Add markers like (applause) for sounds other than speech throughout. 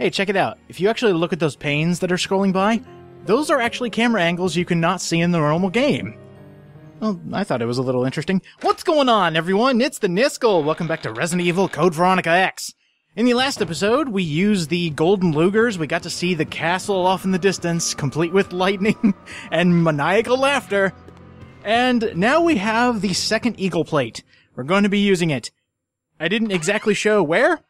Hey, check it out. If you actually look at those panes that are scrolling by, those are actually camera angles you cannot see in the normal game. Well, I thought it was a little interesting. What's going on, everyone? It's the Niskel. Welcome back to Resident Evil Code Veronica X. In the last episode, we used the Golden Lugers. We got to see the castle off in the distance, complete with lightning (laughs) and maniacal laughter. And now we have the second Eagle Plate. We're going to be using it. I didn't exactly show where,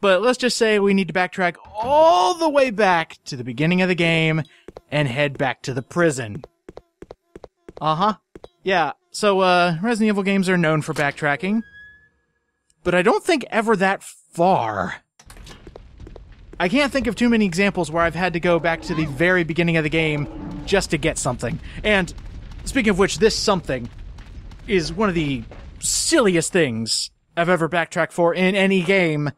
but let's just say we need to backtrack all the way back to the beginning of the game and head back to the prison. Uh huh. Yeah, so, uh, Resident Evil games are known for backtracking, but I don't think ever that far. I can't think of too many examples where I've had to go back to the very beginning of the game just to get something. And speaking of which, this something is one of the silliest things I've ever backtracked for in any game.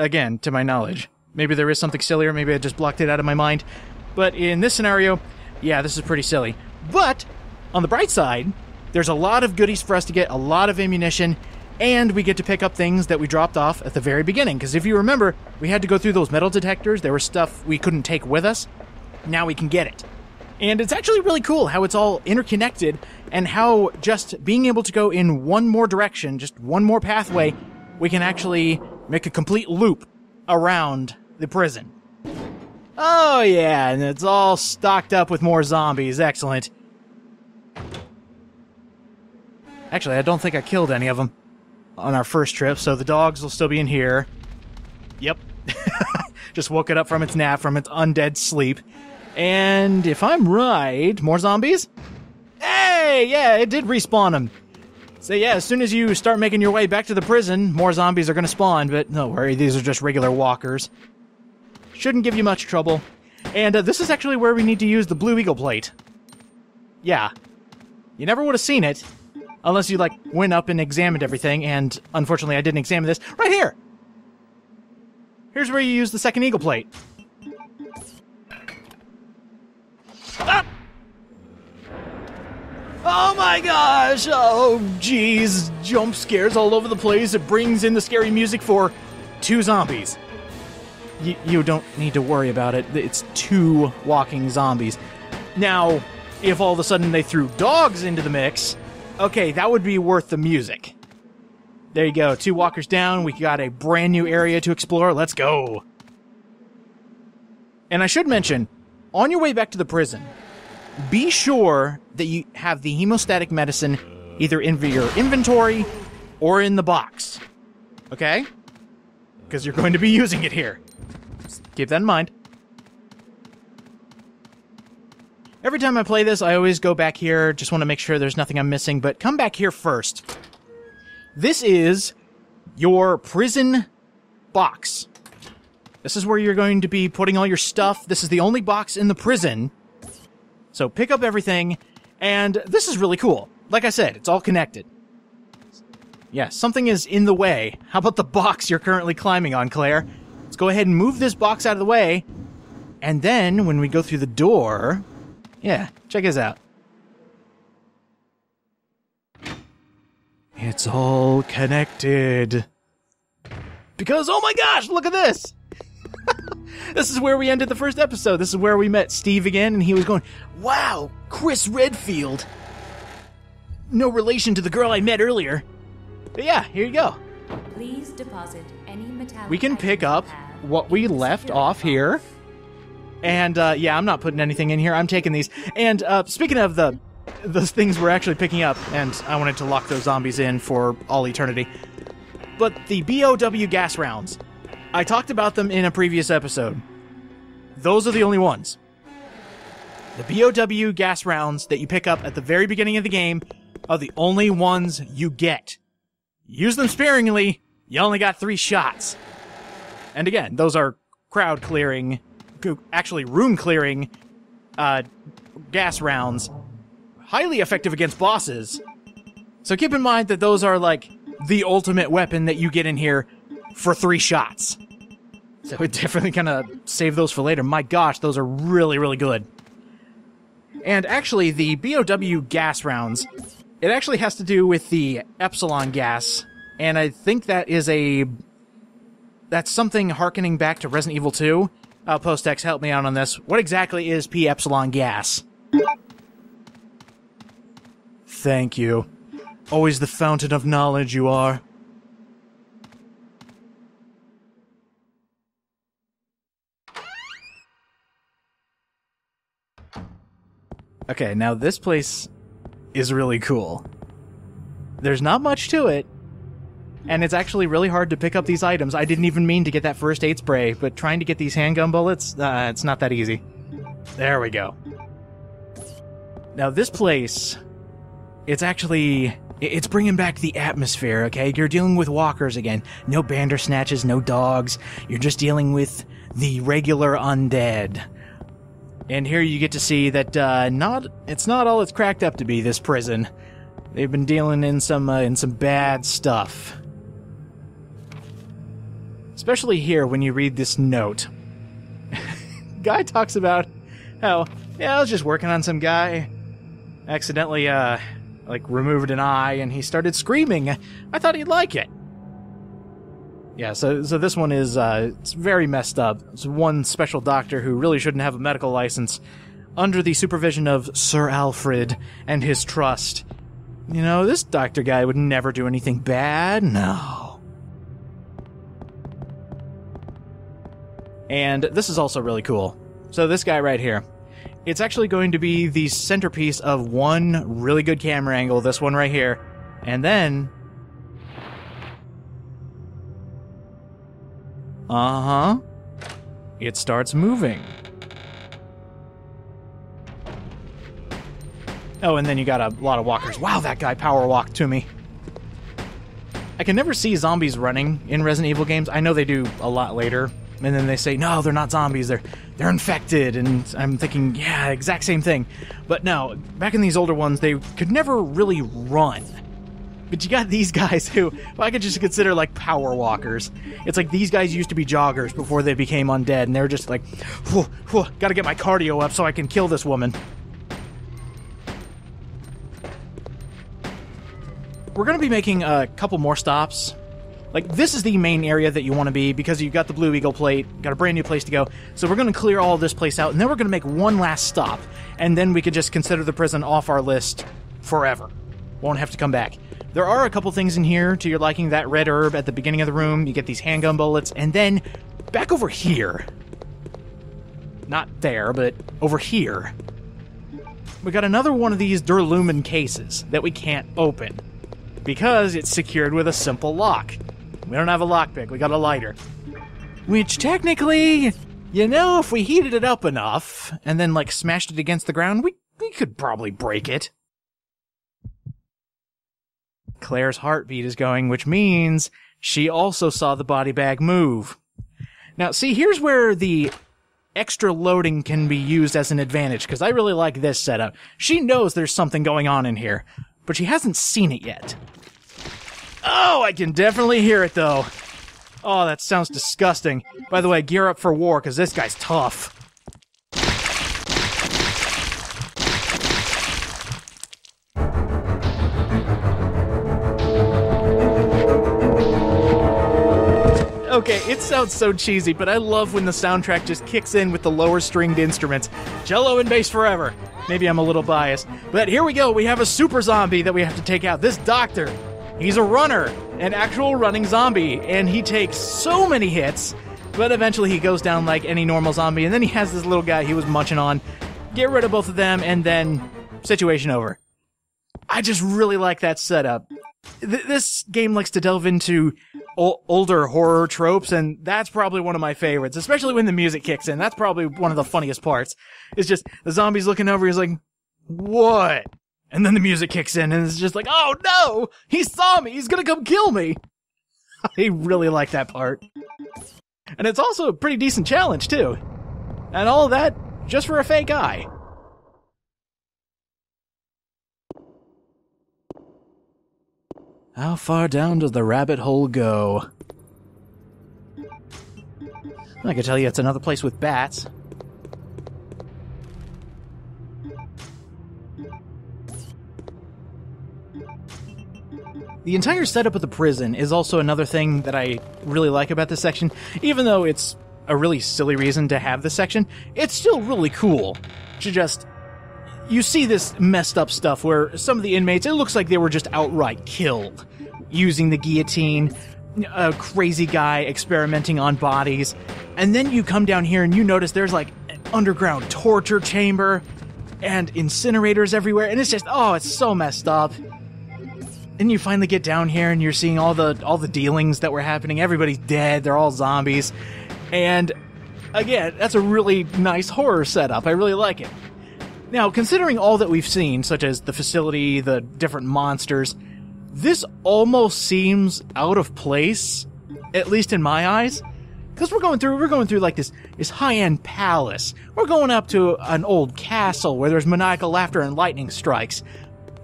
Again, to my knowledge. Maybe there is something sillier, maybe I just blocked it out of my mind. But in this scenario, yeah, this is pretty silly. But on the bright side, there's a lot of goodies for us to get, a lot of ammunition, and we get to pick up things that we dropped off at the very beginning. Because if you remember, we had to go through those metal detectors, there was stuff we couldn't take with us. Now we can get it. And it's actually really cool how it's all interconnected and how just being able to go in one more direction, just one more pathway, we can actually make a complete loop around the prison. Oh yeah, and it's all stocked up with more zombies. Excellent. Actually, I don't think I killed any of them on our first trip, so the dogs will still be in here. Yep. (laughs) Just woke it up from its nap, from its undead sleep. And if I'm right, more zombies? Hey, yeah, it did respawn them. So yeah, as soon as you start making your way back to the prison, more zombies are gonna spawn, but don't worry, these are just regular walkers. Shouldn't give you much trouble. And uh, this is actually where we need to use the Blue Eagle plate. Yeah. You never would have seen it, unless you, like, went up and examined everything, and unfortunately I didn't examine this. Right here! Here's where you use the second Eagle plate. Oh my gosh! Oh, jeez. Jump scares all over the place. It brings in the scary music for two zombies. Y- you don't need to worry about it. It's two walking zombies. Now, if all of a sudden they threw dogs into the mix, okay, that would be worth the music. There you go. Two walkers down. We got a brand new area to explore. Let's go. And I should mention, on your way back to the prison, be sure that you have the hemostatic medicine either in your inventory or in the box. Okay? Because you're going to be using it here. Just keep that in mind. Every time I play this, I always go back here, just want to make sure there's nothing I'm missing, but come back here first. This is your prison box. This is where you're going to be putting all your stuff. This is the only box in the prison. So pick up everything, and this is really cool. Like I said, it's all connected. Yeah, something is in the way. How about the box you're currently climbing on, Claire? Let's go ahead and move this box out of the way. And then, when we go through the door, yeah, check this out. It's all connected. Because, oh my gosh, look at this! (laughs) this is where we ended the first episode. This is where we met Steve again, and he was going, Wow, Chris Redfield. No relation to the girl I met earlier. But yeah, here you go. Please deposit any metallic We can pick up what we left off here. And uh, yeah, I'm not putting anything in here. I'm taking these. And uh, speaking of the those things we're actually picking up, and I wanted to lock those zombies in for all eternity. But the BOW gas rounds, I talked about them in a previous episode. Those are the only ones. The BOW gas rounds that you pick up at the very beginning of the game are the only ones you get. Use them sparingly. You only got three shots. And again, those are crowd clearing, actually room clearing, uh, gas rounds. Highly effective against bosses. So keep in mind that those are like the ultimate weapon that you get in here for three shots. So it definitely of save those for later. My gosh, those are really, really good. And actually, the BOW gas rounds, it actually has to do with the Epsilon gas, and I think that is a that's something harkening back to Resident Evil 2. Uh, Postex, help me out on this. What exactly is P epsilon gas? Thank you. Always the fountain of knowledge you are. Okay, now this place is really cool. There's not much to it, and it's actually really hard to pick up these items. I didn't even mean to get that first aid spray, but trying to get these handgun bullets, uh, it's not that easy. There we go. Now this place, it's actually it's bringing back the atmosphere. Okay, you're dealing with walkers again. No bandersnatches, no dogs. You're just dealing with the regular undead. And here you get to see that uh, not it's not all it's cracked up to be. This prison, they've been dealing in some uh, in some bad stuff. Especially here when you read this note. (laughs) guy talks about how yeah, I was just working on some guy, accidentally uh like removed an eye, and he started screaming. I thought he'd like it. Yeah, so so this one is uh, it's very messed up. It's one special doctor who really shouldn't have a medical license, under the supervision of Sir Alfred and his trust. You know, this doctor guy would never do anything bad. No. And this is also really cool. So this guy right here, it's actually going to be the centerpiece of one really good camera angle. This one right here, and then Uh huh. It starts moving. Oh, and then you got a lot of walkers. Wow, that guy power walked to me. I can never see zombies running in Resident Evil games. I know they do a lot later, and then they say, "No, they're not zombies. They're they're infected." And I'm thinking, "Yeah, exact same thing." But no, back in these older ones, they could never really run. But you got these guys who well, I could just consider like power walkers. It's like these guys used to be joggers before they became undead, and they're just like, whew, whew, gotta get my cardio up so I can kill this woman. We're gonna be making a couple more stops. Like, this is the main area that you want to be because you've got the Blue Eagle plate, got a brand new place to go. So we're going to clear all this place out, and then we're going to make one last stop, and then we can just consider the prison off our list forever. Won't have to come back. There are a couple things in here to your liking. That red herb at the beginning of the room, you get these handgun bullets, and then back over here. Not there, but over here. We got another one of these Duralumin cases that we can't open because it's secured with a simple lock. We don't have a lockpick, we got a lighter. Which technically, you know, if we heated it up enough and then like smashed it against the ground, we, we could probably break it. Claire's heartbeat is going, which means she also saw the body bag move. Now, see, here's where the extra loading can be used as an advantage, because I really like this setup. She knows there's something going on in here, but she hasn't seen it yet. Oh, I can definitely hear it, though. Oh, that sounds disgusting. By the way, gear up for war, because this guy's tough. Sounds so cheesy, but I love when the soundtrack just kicks in with the lower stringed instruments. Cello and bass forever. Maybe I'm a little biased. But here we go. We have a super zombie that we have to take out. This doctor, he's a runner, an actual running zombie, and he takes so many hits, but eventually he goes down like any normal zombie. And then he has this little guy he was munching on. Get rid of both of them, and then situation over. I just really like that setup. Th- this game likes to delve into o- older horror tropes, and that's probably one of my favorites, especially when the music kicks in. That's probably one of the funniest parts. It's just the zombie's looking over, he's like, what? And then the music kicks in, and it's just like, oh no! He saw me! He's gonna come kill me! (laughs) I really like that part. And it's also a pretty decent challenge, too. And all that just for a fake eye. How far down does the rabbit hole go? I can tell you it's another place with bats. the entire setup of the prison is also another thing that I really like about this section. Even though it's a really silly reason to have this section, it's still really cool to just. You see this messed up stuff where some of the inmates, it looks like they were just outright killed using the guillotine, a crazy guy experimenting on bodies. And then you come down here and you notice there's like an underground torture chamber and incinerators everywhere. And it's just, oh, it's so messed up. And you finally get down here and you're seeing all the all the dealings that were happening. Everybody's dead. They're all zombies. And again, that's a really nice horror setup. I really like it. Now, considering all that we've seen, such as the facility, the different monsters, this almost seems out of place, at least in my eyes. Because we're going through, we're going through like this, this high-end palace. We're going up to an old castle where there's maniacal laughter and lightning strikes.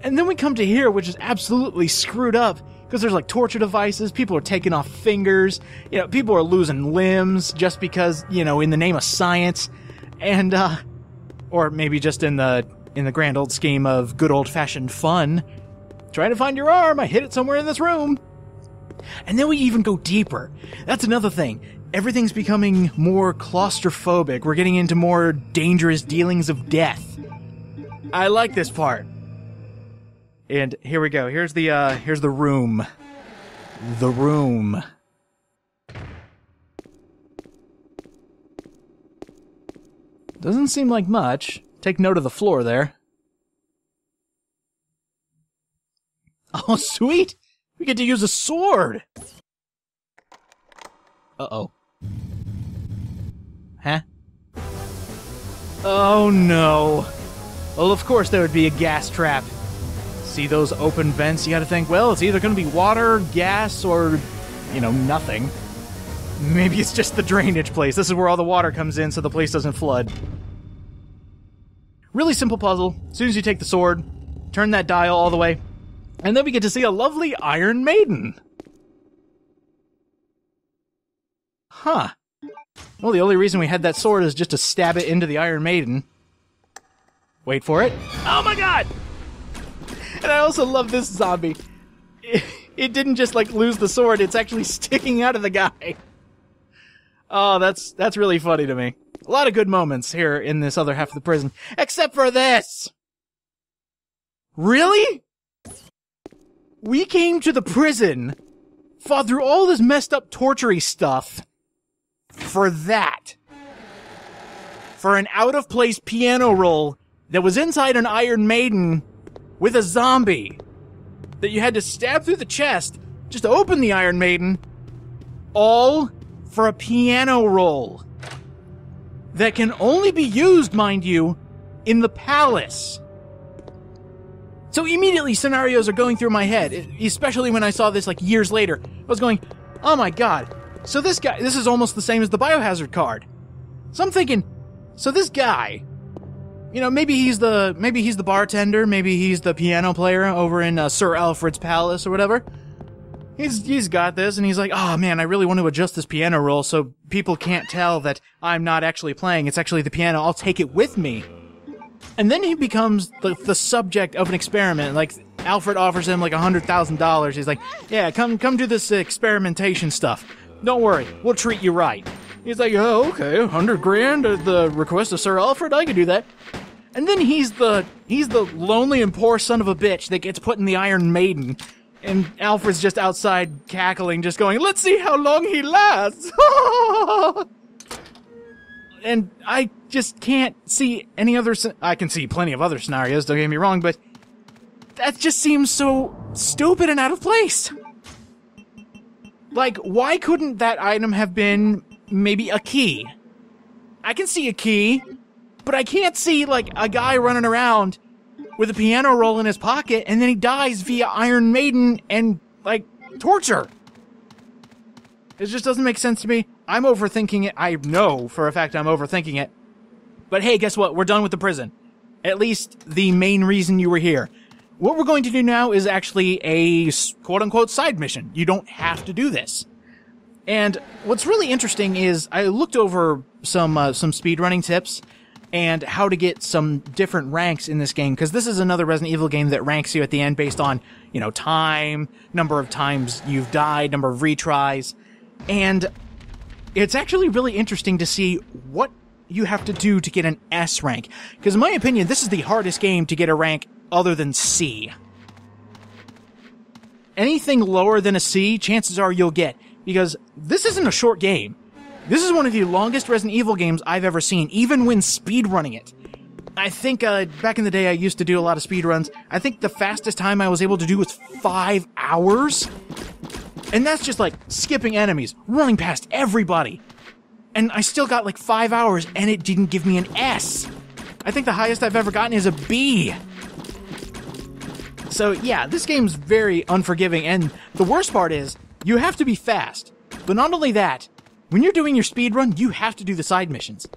And then we come to here, which is absolutely screwed up because there's like torture devices. People are taking off fingers. You know, people are losing limbs just because, you know, in the name of science. And, uh, or maybe just in the in the grand old scheme of good old fashioned fun. Trying to find your arm, I hid it somewhere in this room. And then we even go deeper. That's another thing. Everything's becoming more claustrophobic. We're getting into more dangerous dealings of death. I like this part. And here we go. Here's the uh here's the room. The room. Doesn't seem like much. Take note of the floor there. (laughs) Oh, sweet! We get to use a sword! Uh oh. Huh? Oh no. Well, of course there would be a gas trap. See those open vents? You gotta think, well, it's either gonna be water, gas, or, you know, nothing. Maybe it's just the drainage place. This is where all the water comes in so the place doesn't flood. Really simple puzzle. As soon as you take the sword, turn that dial all the way, and then we get to see a lovely Iron Maiden. Huh. Well, the only reason we had that sword is just to stab it into the Iron Maiden. Wait for it. Oh my god! And I also love this zombie. (laughs) It, didn't just like lose the sword, it's actually sticking out of the guy. Oh, that's that's really funny to me. A lot of good moments here in this other half of the prison, except for this. Really? We came to the prison, fought through all this messed up tortury stuff for that. For an out of place piano roll that was inside an Iron Maiden with a zombie that you had to stab through the chest just to open the Iron Maiden, all for a piano roll that can only be used, mind you, in the palace. So immediately scenarios are going through my head, especially when I saw this like years later. I was going, oh my god. So this guy, this is almost the same as the biohazard card. So I'm thinking, so this guy, you know, maybe he's the, maybe he's the bartender, maybe he's the piano player over in uh, Sir Alfred's palace or whatever. He's, he's got this and he's like, oh man, I really want to adjust this piano roll so people can't tell that I'm not actually playing. It's actually the piano. I'll take it with me. And then he becomes the, the subject of an experiment. Like Alfred offers him like a hundred thousand dollars. He's like, "Yeah, come come do this experimentation stuff. Don't worry, we'll treat you right." He's like, "Oh, okay, hundred grand at the request of Sir Alfred. I can do that." And then he's the he's the lonely and poor son of a bitch that gets put in the Iron Maiden. And Alfred's just outside cackling, just going, "Let's see how long he lasts." (laughs) and I just can't see any other. I can see plenty of other scenarios. Don't get me wrong, but that just seems so stupid and out of place. Like, why couldn't that item have been maybe a key? I can see a key, but I can't see like a guy running around with a piano roll in his pocket and then he dies via Iron Maiden and like torture. It just doesn't make sense to me. I'm overthinking it. I know for a fact I'm overthinking it. But hey, guess what? We're done with the prison. At least the main reason you were here. What we're going to do now is actually a quote unquote side mission. You don't have to do this. And what's really interesting is I looked over some uh, some speedrunning tips, and how to get some different ranks in this game because this is another Resident Evil game that ranks you at the end based on, you know, time, number of times you've died, number of retries, and it's actually really interesting to see what you have to do to get an S rank because in my opinion this is the hardest game to get a rank other than C. Anything lower than a C, chances are you'll get because this isn't a short game. This is one of the longest Resident Evil games I've ever seen, even when speedrunning it. I think uh, back in the day I used to do a lot of speedruns. I think the fastest time I was able to do was five hours. And that's just like skipping enemies, running past everybody. And I still got like five hours and it didn't give me an S. I think the highest I've ever gotten is a B. So yeah, this game's very unforgiving, and the worst part is, you have to be fast. But not only that, when you're doing your speed run, you have to do the side missions.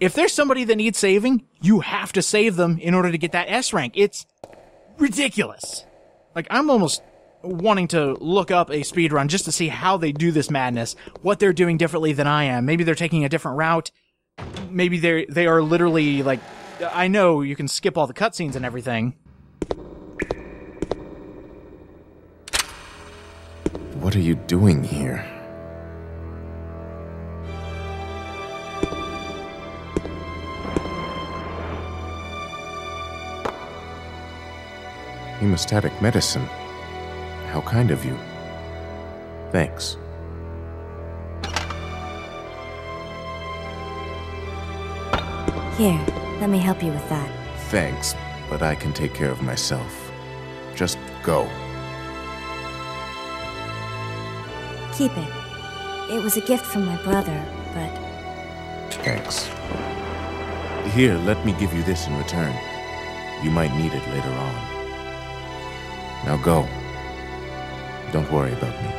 If there's somebody that needs saving, you have to save them in order to get that S rank. It's ridiculous. Like, I'm almost wanting to look up a speed run just to see how they do this madness, what they're doing differently than I am. Maybe they're taking a different route. Maybe they they are literally like I know you can skip all the cutscenes and everything. What are you doing here? Hemostatic medicine. How kind of you. Thanks. Here, let me help you with that. Thanks, but I can take care of myself. Just go. Keep it. It was a gift from my brother, but Thanks. Here, let me give you this in return. You might need it later on. Now go. Don't worry about me.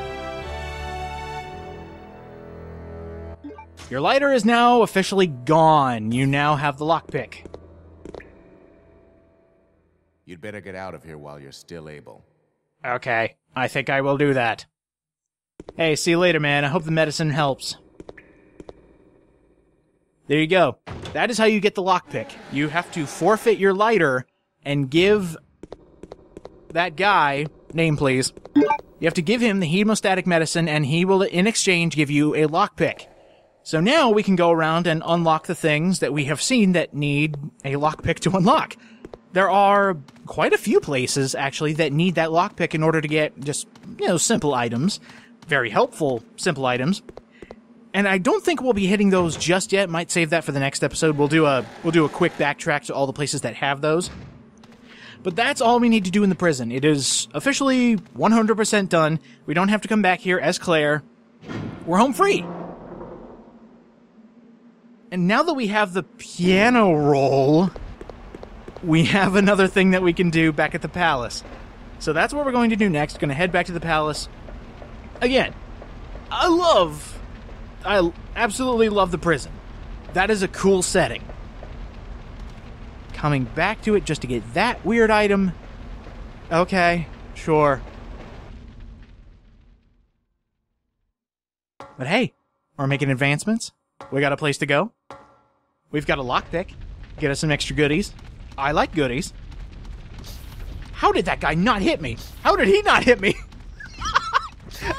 Your lighter is now officially gone. You now have the lockpick. You'd better get out of here while you're still able. Okay, I think I will do that. Hey, see you later, man. I hope the medicine helps. There you go. That is how you get the lockpick. You have to forfeit your lighter and give that guy, name please, you have to give him the hemostatic medicine and he will in exchange give you a lockpick. So now we can go around and unlock the things that we have seen that need a lockpick to unlock. There are quite a few places actually that need that lockpick in order to get just, you know, simple items. Very helpful simple items. And I don't think we'll be hitting those just yet. Might save that for the next episode. We'll do a we'll do a quick backtrack to all the places that have those. But that's all we need to do in the prison. It is officially 100% done. We don't have to come back here as Claire. We're home free. And now that we have the piano roll, we have another thing that we can do back at the palace. So that's what we're going to do next. Going to head back to the palace. Again, I love, I absolutely love the prison. That is a cool setting. Coming back to it just to get that weird item. Okay, sure. But hey, we're making advancements. We got a place to go. We've got a lockpick. Get us some extra goodies. I like goodies. How did that guy not hit me? How did he not hit me? (laughs)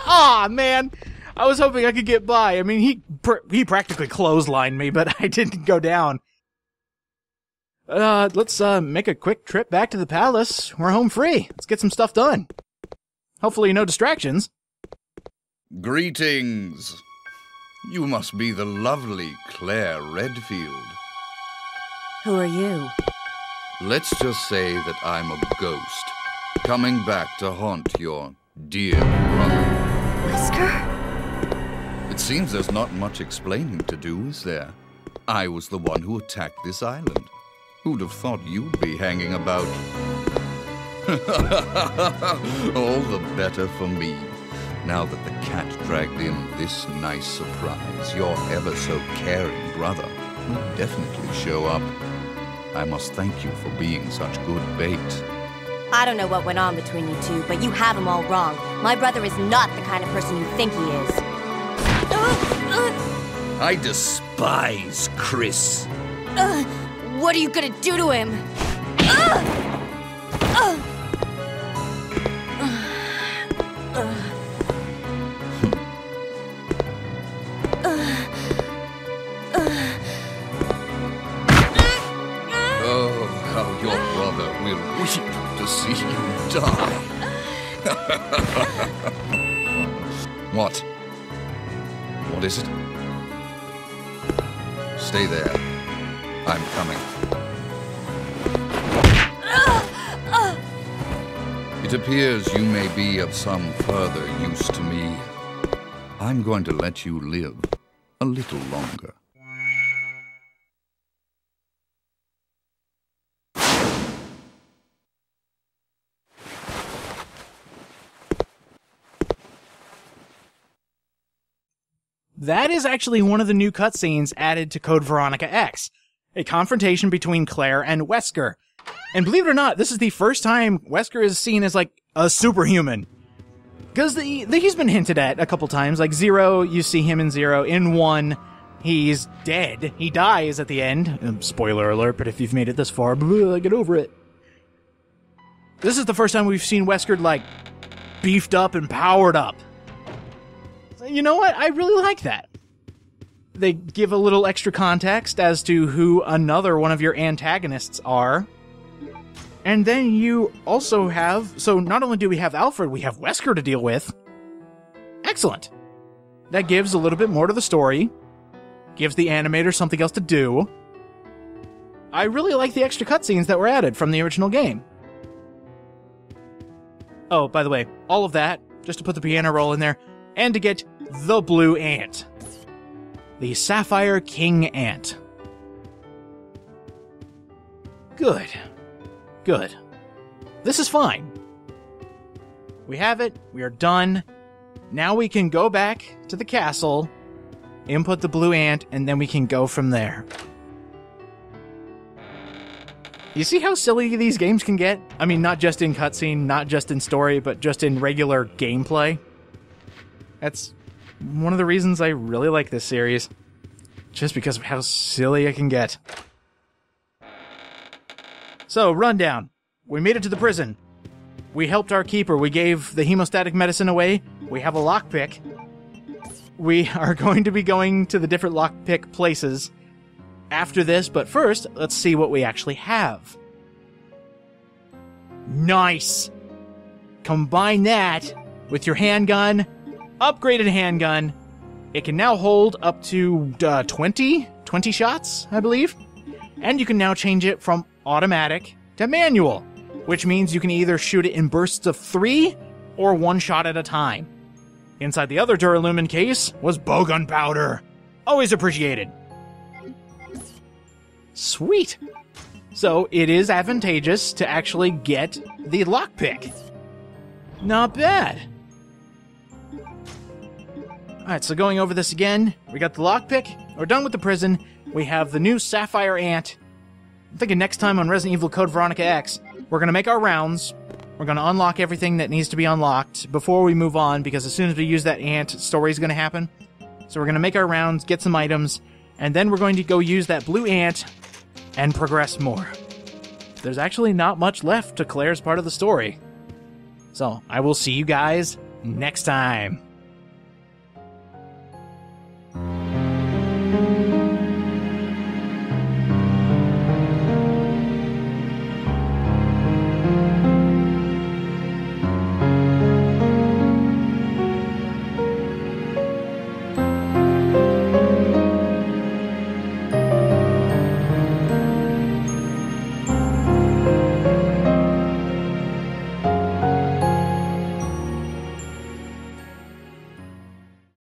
Ah, man. I was hoping I could get by. I mean, he pr- he practically clotheslined me, but (laughs) I didn't go down. Uh, let's uh make a quick trip back to the palace. We're home free. Let's get some stuff done. Hopefully, no distractions. Greetings. You must be the lovely Claire Redfield. who are you? Let's just say that I'm a ghost, coming back to haunt your dear brother. Wesker? It seems there's not much explaining to do, is there? I was the one who attacked this island. Who'd have thought you'd be hanging about? (laughs) All the better for me. Now that the cat dragged in this nice surprise, your ever so caring brother will definitely show up. I must thank you for being such good bait. I don't know what went on between you two, but you have him all wrong. My brother is not the kind of person you think he is. Uh, uh. I despise Chris. Uh, What are you gonna do to him? Oh, how your brother will weep to see you die. (laughs) what? What is it? Stay there. I'm coming. Appears you may be of some further use to me. I'm going to let you live a little longer. That is actually one of the new cutscenes added to Code Veronica X. A confrontation between Claire and Wesker. And believe it or not, this is the first time Wesker is seen as like a superhuman. Because the, the, he's been hinted at a couple times. Like Zero, you see him in Zero. In one, he's dead. He dies at the end. Um, spoiler alert, but if you've made it this far, blah, get over it. This is the first time we've seen Wesker like beefed up and powered up. You know what? I really like that. They give a little extra context as to who another one of your antagonists are. And then you also have. So not only do we have Alfred, we have Wesker to deal with. Excellent. That gives a little bit more to the story, gives the animator something else to do. I really like the extra cutscenes that were added from the original game. Oh, by the way, all of that, just to put the piano roll in there, and to get the blue ant. The Sapphire King Ant. Good. Good. This is fine. We have it. We are done. Now we can go back to the castle, input the blue ant, and then we can go from there. You see how silly these games can get? I mean, not just in cutscene, not just in story, but just in regular gameplay. That's one of the reasons I really like this series. Just because of how silly it can get. So, rundown. We made it to the prison. We helped our keeper. We gave the hemostatic medicine away. We have a lockpick. We (laughs) are going to be going to the different lockpick places after this, but first, let's see what we actually have. Nice! Combine that with your handgun, upgraded handgun. It can now hold up to uh, 20, 20 shots, I believe. And you can now change it from automatic to manual, which means you can either shoot it in bursts of three or one shot at a time. Inside the other Duralumin case was bowgun powder. Always appreciated. Sweet. So it is advantageous to actually get the lockpick. Not bad. Alright, so going over this again, we got the lockpick, we're done with the prison, we have the new Sapphire Ant. I'm thinking next time on Resident Evil Code Veronica X, we're gonna make our rounds, we're gonna unlock everything that needs to be unlocked before we move on, because as soon as we use that ant, story's gonna happen. So we're gonna make our rounds, get some items, and then we're going to go use that blue ant and progress more. There's actually not much left to Claire's part of the story. So I will see you guys next time.